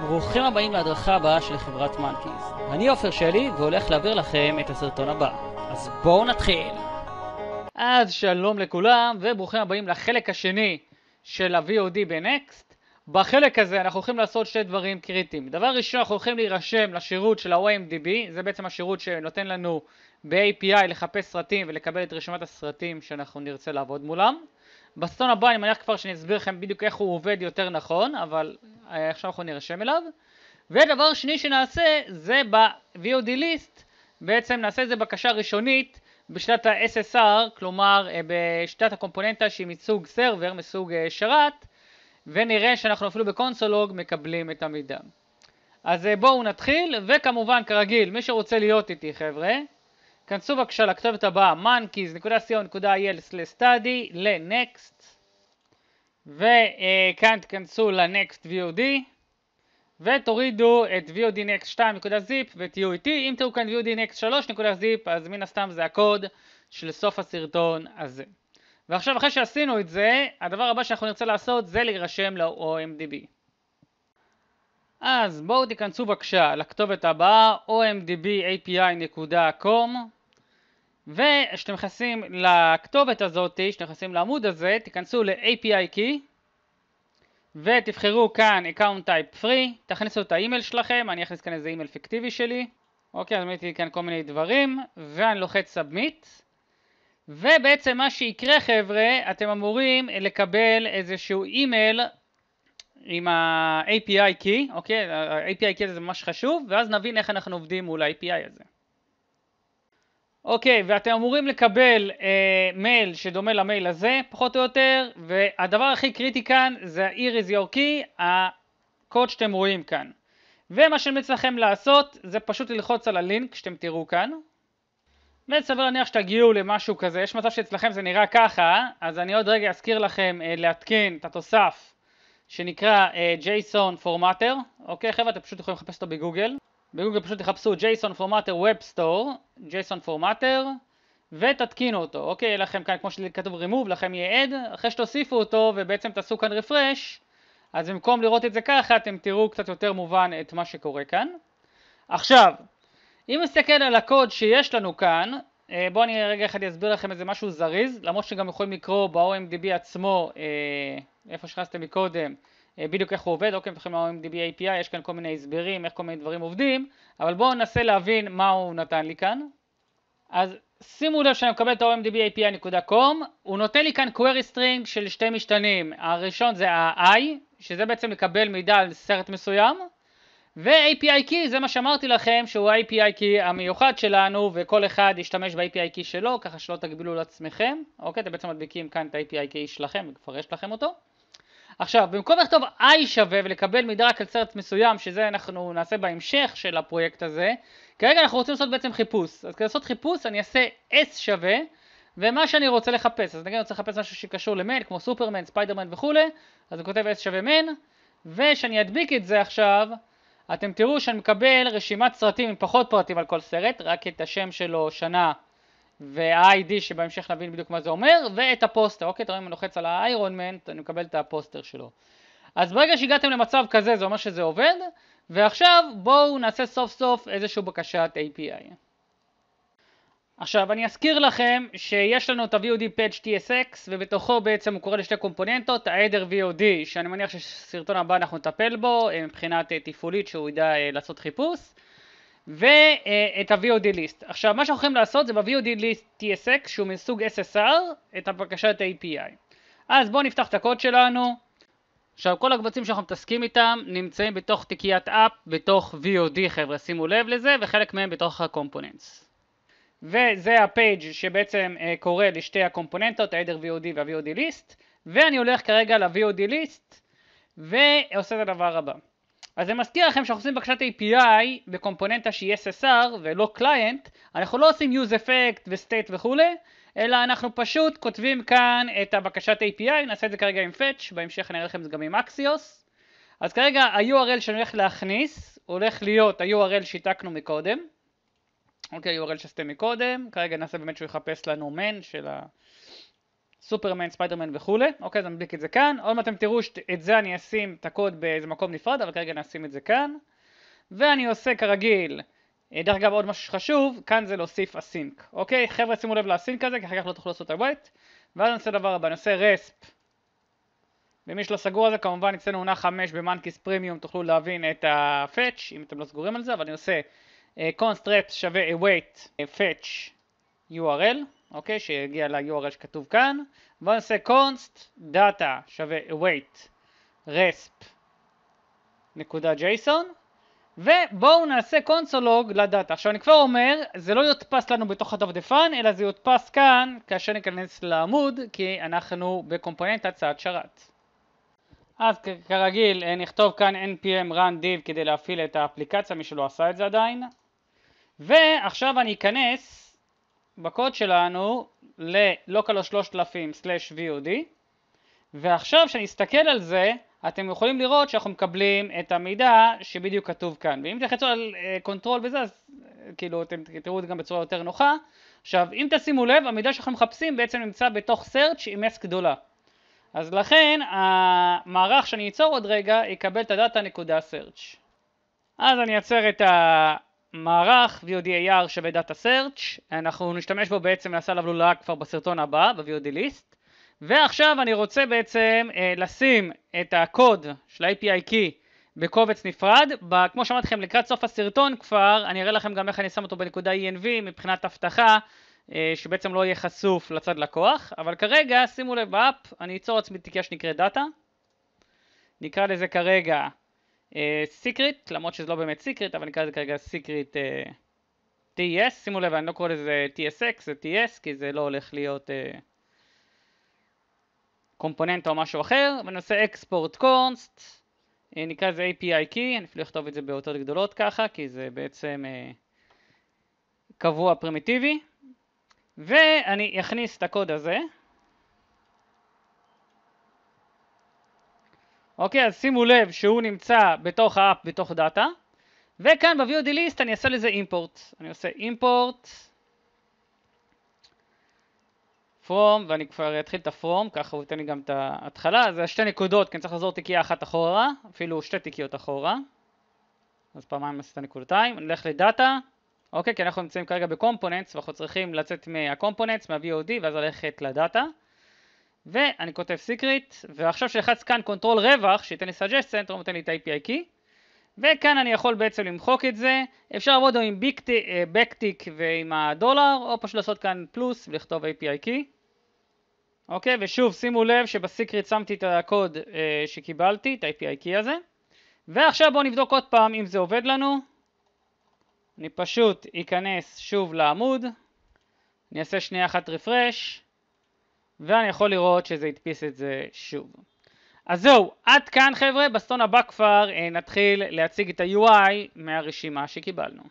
ברוכים הבאים להדרכה הבאה של חברת מנקיז. אני עופר שלי והולך להעביר לכם את הסרטון הבא. אז בואו נתחיל. אז שלום לכולם וברוכים הבאים לחלק השני של ה-VOD בנקסט. בחלק הזה אנחנו הולכים לעשות שתי דברים קריטיים. דבר ראשון אנחנו הולכים להירשם לשירות של ה-OMDB, זה בעצם השירות שנותן לנו ב-API לחפש סרטים ולקבל את רשימת הסרטים שאנחנו נרצה לעבוד מולם. בסרטון הבא אני מניח כבר שאני אסביר לכם בדיוק איך הוא עובד יותר נכון, אבל אה, עכשיו אנחנו נרשם אליו. ודבר שני שנעשה זה ב-VOD list, בעצם נעשה איזה בקשה ראשונית בשלט ה-SSR, כלומר אה, בשלט הקומפוננטה שהיא מסוג סרבר, מסוג אה, שרת, ונראה שאנחנו אפילו בקונסולוג מקבלים את המידע. אז בואו נתחיל, וכמובן כרגיל, מי שרוצה להיות איתי חבר'ה, כנסו בבקשה לכתובת הבאה monkeys.co.il/study ל-next וכאן תכנסו ל-next VOD ותורידו את VOD next 2.zip ותהיו איתי אם תראו כאן VOD next 3.zip אז מן הסתם זה הקוד של סוף הסרטון הזה. ועכשיו אחרי שעשינו את זה הדבר הבא שאנחנו נרצה לעשות זה להירשם ל-OMDB אז בואו תיכנסו בבקשה לכתובת הבאה omdbapi.com וכשאתם נכנסים לכתובת הזאת, כשאתם נכנסים לעמוד הזה, תיכנסו ל-API Key ותבחרו כאן Account Type Free, תכניסו את האימייל שלכם, אני אכניס כאן איזה אימייל פיקטיבי שלי, אוקיי, אז ראיתי כאן כל מיני דברים, ואני לוחץ Submit. ובעצם מה שיקרה חבר'ה, אתם אמורים לקבל איזשהו אימייל עם ה-API Key, אוקיי, ה-API Key זה ממש חשוב, ואז נבין איך אנחנו עובדים מול ה-API הזה. אוקיי, ואתם אמורים לקבל אה, מייל שדומה למייל הזה, פחות או יותר, והדבר הכי קריטי כאן זה ה-Here is your key, הקוד שאתם רואים כאן. ומה שאני ממליץ לכם לעשות זה פשוט ללחוץ על הלינק שאתם תראו כאן. וסביר להניח שתגיעו למשהו כזה, יש מצב שאצלכם זה נראה ככה, אז אני עוד רגע אזכיר לכם אה, להתקין את התוסף שנקרא אה, JSON Formatter, אוקיי חבר'ה אתם פשוט יכולים לחפש אותו בגוגל. בגוגל פשוט תחפשו JSON Formatter Web Store, JSON Formatter, ותתקינו אותו, אוקיי? יהיה לכם כאן, כמו שכתוב remove, לכם יהיה add, אחרי שתוסיפו אותו ובעצם תעשו כאן refresh, אז במקום לראות את זה ככה, אתם תראו קצת יותר מובן את מה שקורה כאן. עכשיו, אם נסתכל על הקוד שיש לנו כאן, בואו אני רגע אחד אסביר לכם איזה משהו זריז, למרות שגם יכולים לקרוא ב-OMDB עצמו, אה, איפה שכנסתם מקודם, אה, בדיוק איך הוא עובד, אוקיי, מתחילים ה-OMDB API, יש כאן כל מיני הסברים, איך כל מיני דברים עובדים, אבל בואו ננסה להבין מה הוא נתן לי כאן. אז שימו לב שאני מקבל את ה-OMDB API.com, הוא נותן לי כאן query string של שתי משתנים, הראשון זה ה-i, שזה בעצם לקבל מידע על סרט מסוים, ו-API key זה מה שאמרתי לכם שהוא ה-API key המיוחד שלנו וכל אחד ישתמש ב-API key שלו ככה שלא תגבילו לעצמכם, אוקיי? אתם בעצם מדביקים כאן את ה-API key שלכם ומפרש לכם אותו. עכשיו, במקום לכתוב i שווה ולקבל מידע רק על סרט מסוים, שזה אנחנו נעשה בהמשך של הפרויקט הזה, כרגע אנחנו רוצים לעשות בעצם חיפוש. אז כדי לעשות חיפוש אני אעשה s שווה, ומה שאני רוצה לחפש. אז נגיד אני רוצה לחפש משהו שקשור ל man, כמו סופרמן, ספיידרמן וכולי, אז אני כותב s שווה man, וכשאני אדביק את זה עכשיו, אתם תראו שאני מקבל רשימת סרטים עם פחות פרטים על כל סרט, רק את השם שלו, שנה וה-ID שבהמשך נבין בדיוק מה זה אומר, ואת הפוסטר, אוקיי, אתם רואים, אני לוחץ על האיירון מן, אני מקבל את הפוסטר שלו. אז ברגע שהגעתם למצב כזה, זה אומר שזה עובד, ועכשיו בואו נעשה סוף סוף איזושהי בקשת API. עכשיו אני אזכיר לכם שיש לנו את ה-VOD Page TSX ובתוכו בעצם הוא קורא לשתי קומפוננטות, העדר VOD שאני מניח שסרטון הבא אנחנו נטפל בו אה, מבחינת אה, תפעולית שהוא ידע אה, לעשות חיפוש ואת ה-VOD list. עכשיו מה שאנחנו יכולים לעשות זה ב-VOD list TSX שהוא מסוג SSR את הבקשת API. אז בואו נפתח את הקוד שלנו. עכשיו כל הקבצים שאנחנו מתעסקים איתם נמצאים בתוך תיקיית אפ בתוך VOD חבר'ה שימו לב לזה וחלק מהם בתוך ה-components. וזה הפייג' שבעצם uh, קורא לשתי הקומפוננטות, ה-Header VOD וה-VOD list ואני הולך כרגע ל-VOD list ועושה את הדבר הבא. אז אני מזכיר לכם שאנחנו עושים בקשת API בקומפוננטה שהיא SSR ולא קליינט, אנחנו לא עושים use effect ו-state וכולי, אלא אנחנו פשוט כותבים כאן את הבקשת API, נעשה את זה כרגע עם fetch, בהמשך אני אראה לכם את זה גם עם Axios. אז כרגע ה-URL שאני הולך להכניס הולך להיות ה-URL שהעתקנו מקודם, אוקיי, URL שעשיתם מקודם, כרגע נעשה באמת שהוא יחפש לנו man של סופרמן, ספיידרמן וכולי, אוקיי, אז אני מדביק את זה כאן, עוד מעט אתם תראו שאת זה אני אשים את הקוד באיזה מקום נפרד, אבל כרגע נשים את זה כאן, ואני עושה כרגיל, אה, דרך אגב עוד משהו שחשוב, כאן זה להוסיף async, אוקיי, חבר'ה שימו לב ל async הזה, כי אחר כך לא תוכלו לעשות את ה await, ואז אני עושה דבר הבא, אני עושה resp, ומי שלא סגור על זה, כמובן אצלנו עונה 5 ב Monkeys Premium תוכלו להבין את ה-fetch, אם אתם לא סגורים על זה, אבל אני עושה const reps שווה await fetch URL, אוקיי, שיגיע ל-URL שכתוב כאן, ואני עושה const data שווה await resp נקודה json, ובואו נעשה קונסולוג לדאטה. עכשיו אני כבר אומר, זה לא יודפס לנו בתוך הדפדפן, אלא זה יודפס כאן כאשר ניכנס לעמוד, כי אנחנו בקומפוננט הצעת שרת. אז כרגיל נכתוב כאן npm run div כדי להפעיל את האפליקציה, מי שלא עשה את זה עדיין. ועכשיו אני אכנס בקוד שלנו ל-localhost 3000/vod ועכשיו כשאני אסתכל על זה אתם יכולים לראות שאנחנו מקבלים את המידע שבדיוק כתוב כאן. ואם תלחצו על control וזה אז כאילו אתם תראו את זה גם בצורה יותר נוחה. עכשיו אם תשימו לב המידע שאנחנו מחפשים בעצם נמצא בתוך search עם s גדולה. אז לכן המערך שאני אצור עוד רגע יקבל את ה data נקודה search. אז אני אעצר את ה... מערך VOD AR שווה Data Search, אנחנו נשתמש בו בעצם, נעשה עליו לולאה כבר בסרטון הבא, ב-VOD List, ועכשיו אני רוצה בעצם אה, לשים את הקוד של ה-API Key בקובץ נפרד, ב, כמו שאמרתי לכם לקראת סוף הסרטון כבר, אני אראה לכם גם איך אני שם אותו בנקודה ENV מבחינת אבטחה, אה, שבעצם לא יהיה חשוף לצד לקוח, אבל כרגע שימו לב באפ, אני אצור עצמי תיקייה שנקראת דאטה, נקרא לזה כרגע secret, אה, למרות שזה לא באמת secret, אבל נקרא לזה כרגע סיקריט uh, TS, שימו לב, אני לא קורא לזה TSX, זה TS, כי זה לא הולך להיות אה, component או משהו אחר, ונעשה export const, אה, נקרא לזה API key, אני אפילו אכתוב את זה באותיות גדולות ככה, כי זה בעצם אה, קבוע פרימיטיבי, ואני אכניס את הקוד הזה, אוקיי, אז שימו לב שהוא נמצא בתוך ה app, בתוך data, וכאן ב-VOD list אני אעשה לזה import. אני עושה import from, ואני כבר אתחיל את ה-from, ככה הוא ייתן לי גם את ההתחלה, זה שתי נקודות, כי אני צריך לחזור תיקייה אחת אחורה, אפילו שתי תיקיות אחורה. אז פעמיים נעשה את הנקודתיים, נלך ל data, אוקיי, כי אנחנו נמצאים כרגע ב components, ואנחנו צריכים לצאת מה components, מה-VOD, ואז ללכת ל data. ואני כותב secret, ועכשיו שאלחץ כאן control רווח, שייתן לי suggestion, הוא נותן לי את ה-API key, וכאן אני יכול בעצם למחוק את זה, אפשר לעבוד עם backtick ועם הדולר, או פשוט לעשות כאן פלוס ולכתוב API key. אוקיי, ושוב שימו לב שב secret שמתי את הקוד אה, שקיבלתי, את ה-API key הזה. ועכשיו בואו נבדוק עוד פעם אם זה עובד לנו. אני פשוט אכנס שוב לעמוד, אני אעשה שנייה אחת רפרש. ואני יכול לראות שזה הדפיס את זה שוב. אז זהו, עד כאן חבר'ה, בסטון הבא כבר אה, נתחיל להציג את ה-UI מהרשימה שקיבלנו.